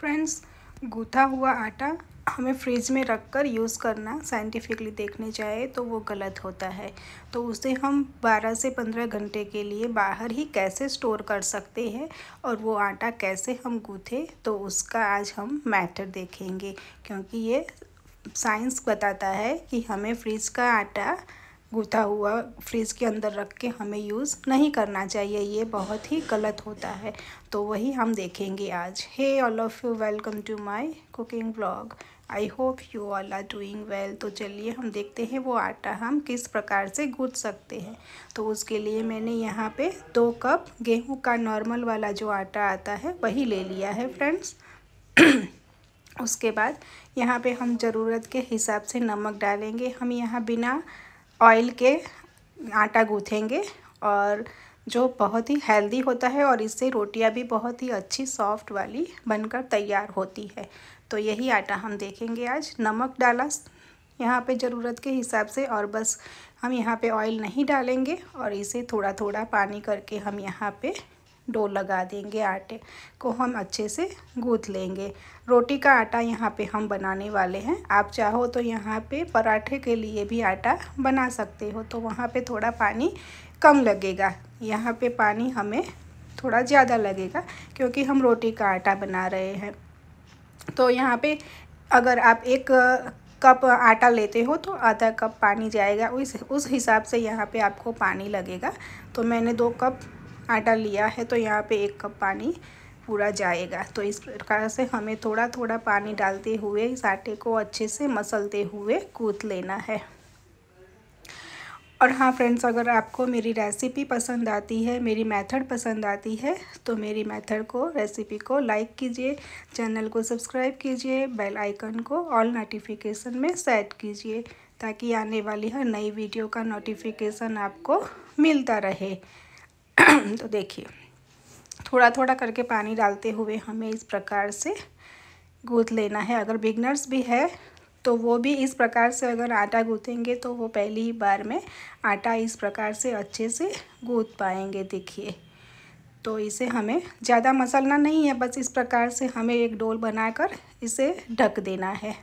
Friends, गूथा हुआ आटा हमें फ्रिज में रख कर यूज़ करना साइंटिफिकली देखने जाए तो वो गलत होता है। तो उसे हम 12 से 15 घंटे के लिए बाहर ही कैसे स्टोर कर सकते हैं और वो आटा कैसे हम गूँथे तो उसका आज हम मैटर देखेंगे। क्योंकि ये साइंस बताता है कि हमें फ्रिज का आटा गूथा हुआ फ्रिज के अंदर रख के हमें यूज़ नहीं करना चाहिए। ये बहुत ही गलत होता है। तो वही हम देखेंगे आज। Hey all of you welcome to my cooking blog I hope you all are doing well तो चलिए हम देखते हैं वो आटा हम किस प्रकार से गूँथ सकते हैं। तो उसके लिए मैंने यहाँ पे दो कप गेहूँ का नॉर्मल वाला जो आटा आता है, वही ले लिया है फ्रेंड्स उसके बाद यहाँ पे हम ज़रूरत के हिसाब से नमक डालेंगे। हम यहाँ बिना ऑयल के आटा गूँथेंगे और जो बहुत ही हेल्दी होता है और इससे रोटियाँ भी बहुत ही अच्छी सॉफ्ट वाली बनकर तैयार होती है। तो यही आटा हम देखेंगे आज। नमक डाला, यहाँ पे ज़रूरत के हिसाब से और बस हम यहाँ पे ऑयल नहीं डालेंगे और इसे थोड़ा थोड़ा पानी करके हम यहाँ पे डो लगा देंगे आटे को हम अच्छे से गूँथ लेंगे। रोटी का आटा यहाँ पे हम बनाने वाले हैं। आप चाहो तो यहाँ पे पराठे के लिए भी आटा बना सकते हो तो वहाँ पे थोड़ा पानी कम लगेगा। यहाँ पे पानी हमें थोड़ा ज़्यादा लगेगा, क्योंकि हम रोटी का आटा बना रहे हैं। तो यहाँ पे अगर आप एक कप आटा लेते हो तो आधा कप पानी जाएगा। उस उस हिसाब से यहाँ पे आपको पानी लगेगा। तो मैंने दो कप आटा लिया है तो यहाँ पे एक कप पानी पूरा जाएगा। तो इस प्रकार से हमें थोड़ा थोड़ा पानी डालते हुए, इस आटे को अच्छे से मसलते हुए कूद लेना है। और हाँ फ्रेंड्स अगर आपको मेरी रेसिपी पसंद आती है, मेरी मेथड पसंद आती है तो मेरी मेथड को रेसिपी को लाइक कीजिए चैनल को सब्सक्राइब कीजिए बेल आइकन को ऑल नोटिफिकेशन में सेट कीजिए, ताकि आने वाली हर नई वीडियो का नोटिफिकेशन आपको मिलता रहे। तो देखिए थोड़ा थोड़ा करके पानी डालते हुए हमें इस प्रकार से गूँथ लेना है। अगर बिगनर्स भी है तो वो भी इस प्रकार से अगर आटा गूँथेंगे तो वो पहली ही बार में आटा इस प्रकार से अच्छे से गूँथ पाएँगे, देखिए। तो इसे हमें ज़्यादा मसलना नहीं है, बस इस प्रकार से हमें एक डोल बनाकर इसे ढक देना है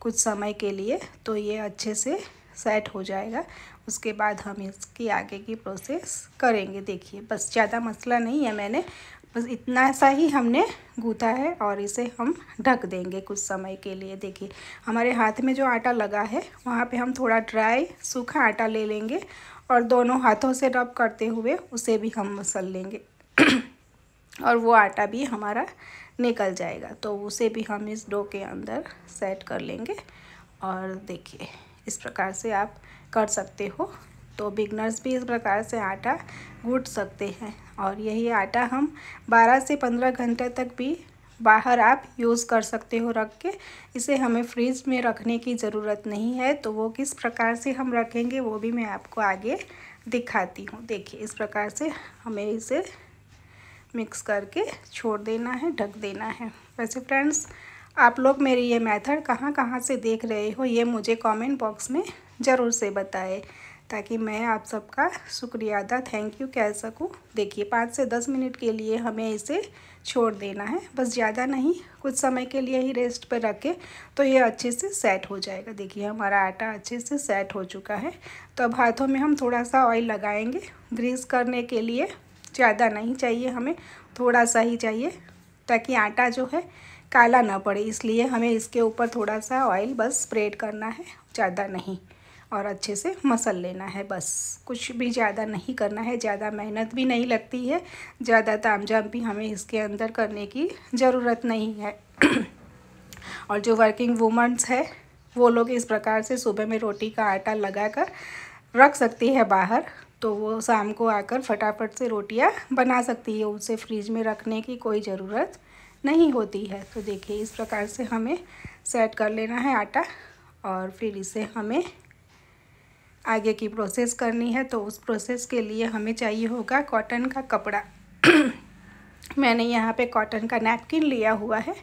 कुछ समय के लिए। तो ये अच्छे से सेट हो जाएगा। उसके बाद हम इसकी आगे की प्रोसेस करेंगे। देखिए, बस ज़्यादा मसला नहीं है मैंने। बस इतना सा ही हमने गूथा है और इसे हम ढक देंगे कुछ समय के लिए। देखिए, हमारे हाथ में जो आटा लगा है, वहाँ पे हम थोड़ा ड्राई सूखा आटा ले लेंगे और दोनों हाथों से रब करते हुए उसे भी हम मसल लेंगे। और वो आटा भी हमारा निकल जाएगा। तो उसे भी हम इस डो के अंदर सेट कर लेंगे। और देखिए इस प्रकार से आप कर सकते हो। तो बिगनर्स भी इस प्रकार से आटा गूँथ सकते हैं और यही आटा हम 12 से 15 घंटे तक भी बाहर आप यूज़ कर सकते हो रख के। इसे हमें फ्रिज में रखने की ज़रूरत नहीं है। तो वो किस प्रकार से हम रखेंगे वो भी मैं आपको आगे दिखाती हूँ। देखिए, इस प्रकार से हमें इसे मिक्स करके छोड़ देना है, ढक देना है। वैसे फ्रेंड्स आप लोग मेरी ये मेथड कहाँ कहाँ से देख रहे हो ये मुझे कमेंट बॉक्स में ज़रूर से बताएँ, ताकि मैं आप सबका शुक्रिया अदा, थैंक यू, कह सकूँ। देखिए, पाँच से दस मिनट के लिए हमें इसे छोड़ देना है। बस ज़्यादा नहीं, कुछ समय के लिए ही रेस्ट पर रखें तो ये अच्छे से सेट हो जाएगा। देखिए, हमारा आटा अच्छे से सेट हो चुका है। तो अब हाथों में हम थोड़ा सा ऑयल लगाएँगे। ग्रीस करने के लिए ज़्यादा नहीं चाहिए हमें, थोड़ा सा ही चाहिए, ताकि आटा जो है काला ना पड़े, इसलिए हमें इसके ऊपर थोड़ा सा ऑयल बस स्प्रेड करना है, ज़्यादा नहीं। और अच्छे से मसल लेना है बस। कुछ भी ज़्यादा नहीं करना है, ज़्यादा मेहनत भी नहीं लगती है, ज़्यादा ताम झाम भी हमें इसके अंदर करने की ज़रूरत नहीं है। और जो वर्किंग वूमेंस है, वो लोग इस प्रकार से सुबह में रोटी का आटा लगा कर रख सकती है बाहर तो वो शाम को आकर फटाफट से रोटियाँ बना सकती है। उसे फ्रिज में रखने की कोई ज़रूरत नहीं होती है। तो देखिए, इस प्रकार से हमें सेट कर लेना है आटा और फिर इसे हमें आगे की प्रोसेस करनी है। तो उस प्रोसेस के लिए हमें चाहिए होगा कॉटन का कपड़ा। मैंने यहाँ पे कॉटन का नैपकिन लिया हुआ है।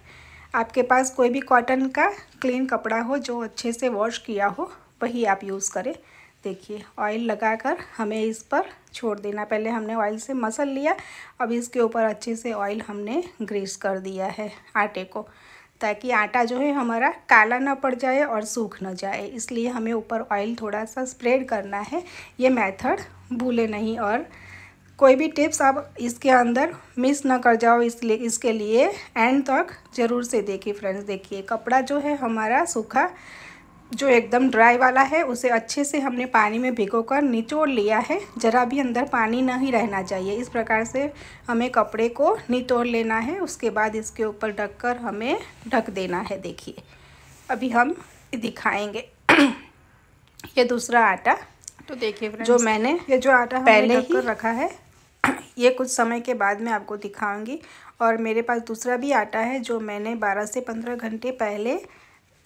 आपके पास कोई भी कॉटन का क्लीन कपड़ा हो, जो अच्छे से वॉश किया हो, वही आप यूज़ करें। देखिए ऑयल लगाकर हमें इस पर छोड़ देना। पहले हमने ऑयल से मसल लिया, अब इसके ऊपर अच्छे से ऑयल हमने ग्रीस कर दिया है आटे को, ताकि आटा जो है हमारा काला ना पड़ जाए और सूख ना जाए। इसलिए हमें ऊपर ऑयल थोड़ा सा स्प्रेड करना है। ये मेथड भूले नहीं और कोई भी टिप्स आप इसके अंदर मिस ना कर जाओ, इसलिए, इसके लिए एंड तक ज़रूर से देखिए फ्रेंड्स देखिए कपड़ा जो है हमारा सूखा जो एकदम ड्राई वाला है उसे अच्छे से हमने पानी में भिगो कर निचोड़ लिया है। ज़रा भी अंदर पानी नहीं रहना चाहिए। इस प्रकार से हमें कपड़े को निचोड़ लेना है। उसके बाद इसके ऊपर ढककर हमें ढक देना है देखिए। अभी हम दिखाएँगे। ये दूसरा आटा। तो देखिए जो मैंने ये जो आटा पहले ही रखा है ये कुछ समय के बाद मैं आपको दिखाऊँगी। और मेरे पास दूसरा भी आटा है जो मैंने 12 से 15 घंटे पहले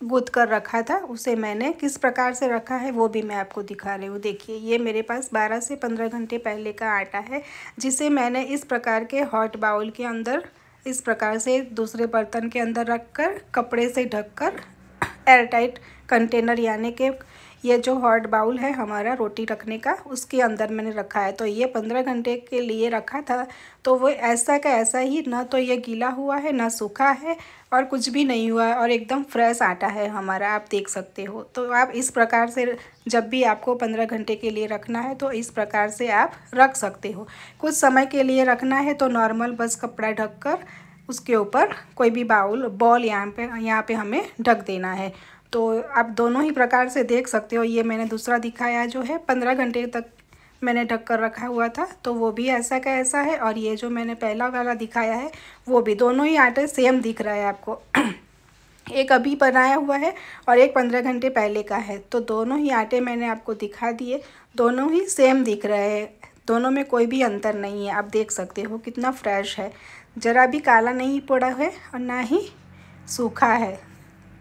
गूँथ कर रखा था, उसे मैंने किस प्रकार से रखा है वो भी मैं आपको दिखा रही हूँ। देखिए, ये मेरे पास 12 से 15 घंटे पहले का आटा है, जिसे मैंने इस प्रकार के हॉट बाउल के अंदर, इस प्रकार से दूसरे बर्तन के अंदर रख कर कपड़े से ढककर, एयरटाइट कंटेनर यानी कि ये जो हॉट बाउल है हमारा रोटी रखने का, उसके अंदर मैंने रखा है। तो ये पंद्रह घंटे के लिए रखा था तो वो ऐसा का ऐसा ही ना तो ये गीला हुआ है, ना सूखा है और कुछ भी नहीं हुआ है और एकदम फ्रेश आटा है हमारा, आप देख सकते हो। तो आप इस प्रकार से जब भी आपको पंद्रह घंटे के लिए रखना है तो इस प्रकार से आप रख सकते हो। कुछ समय के लिए रखना है तो नॉर्मल बस कपड़ा ढक उसके ऊपर कोई भी बाउल बॉल यहाँ पे यहाँ पे हमें ढक देना है। तो आप दोनों ही प्रकार से देख सकते हो। ये मैंने दूसरा दिखाया जो है, पंद्रह घंटे तक मैंने ढक कर रखा हुआ था तो वो भी ऐसा का ऐसा है। और ये जो मैंने पहला वाला दिखाया है, वो भी दोनों ही आटे सेम दिख रहा है आपको। एक अभी बनाया हुआ है और एक पंद्रह घंटे पहले का है। तो दोनों ही आटे मैंने आपको दिखा दिए। दोनों ही सेम दिख रहे हैं। दोनों में कोई भी अंतर नहीं है। आप देख सकते हो कितना फ्रेश है। ज़रा भी काला नहीं पड़ा है और ना ही सूखा है।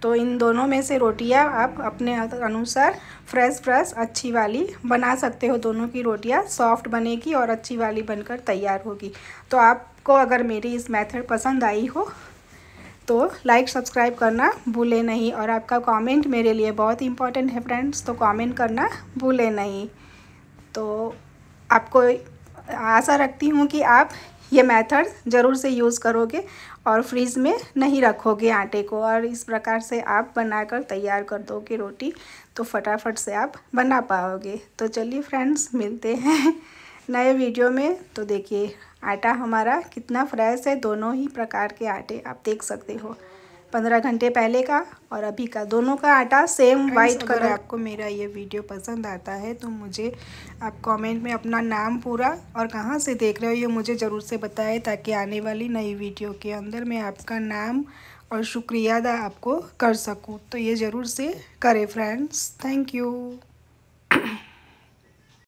तो इन दोनों में से रोटियाँ आप अपने अनुसार फ्रेश फ्रेश अच्छी वाली बना सकते हो। दोनों की रोटियाँ सॉफ्ट बनेगी और अच्छी वाली बनकर तैयार होगी। तो आपको अगर मेरी इस मेथड पसंद आई हो तो लाइक सब्सक्राइब करना भूले नहीं। और आपका कमेंट मेरे लिए बहुत इंपॉर्टेंट है फ्रेंड्स तो कमेंट करना भूले नहीं। तो आपको आशा रखती हूँ कि आप ये मेथड ज़रूर से यूज़ करोगे और फ्रीज़ में नहीं रखोगे आटे को और इस प्रकार से आप बनाकर तैयार कर दोगे रोटी तो फटाफट से आप बना पाओगे। तो चलिए फ्रेंड्स, मिलते हैं नए वीडियो में। तो देखिए, आटा हमारा कितना फ्रेश है, दोनों ही प्रकार के आटे आप देख सकते हो। पंद्रह घंटे पहले का और अभी का। दोनों का आटा सेम वाइट कलर आपको मेरा ये वीडियो पसंद आता है तो मुझे आप कमेंट में अपना नाम पूरा और कहाँ से देख रहे हो ये मुझे ज़रूर से बताएँ ताकि आने वाली नई वीडियो के अंदर मैं आपका नाम और शुक्रिया अदा आपको कर सकूँ। तो ये ज़रूर से करें फ्रेंड्स थैंक यू